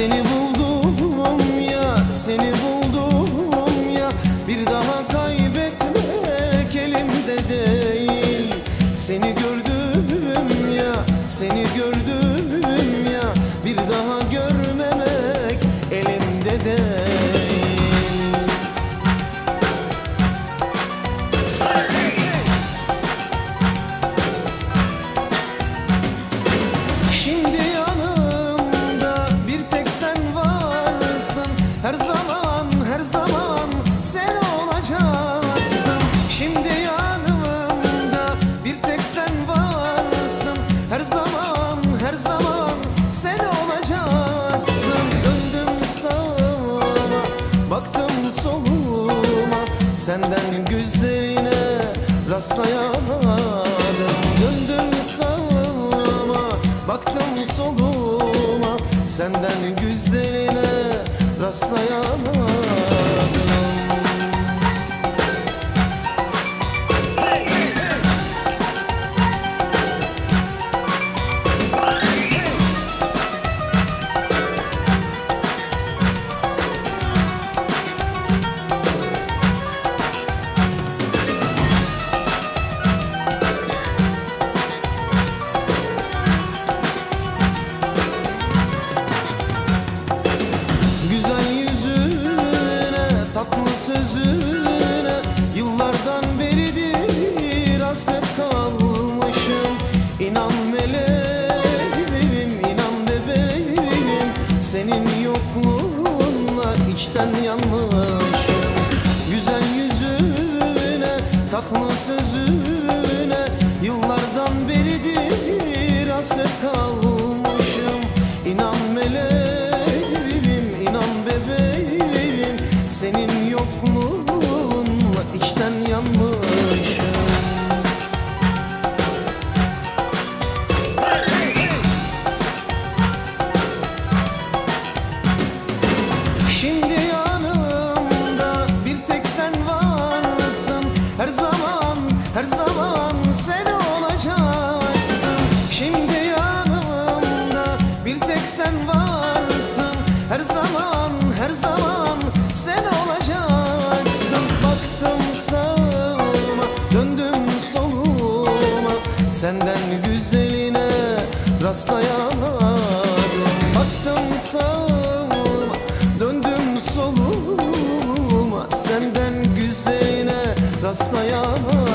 Seni buldum Her zaman her zaman sen olacaksın. Şimdi yanımda bir tek sen varsın. Her zaman her zaman sen olacaksın. Döndüm sağıma baktım soluma. Senden güzeline rastlayamadım. Döndüm sağıma baktım soluma. Senden içten yanmışım Güzel yüzüne, tatlı her zaman sen olacaksın. Şimdi yanımda bir tek sen varsın. Her zaman, her zaman sen olacaksın. Baktım sağıma, döndüm soluma. Senden güzeline rastlayamadım. Baktım sağıma, döndüm soluma. Senden güzeline rastlayamadım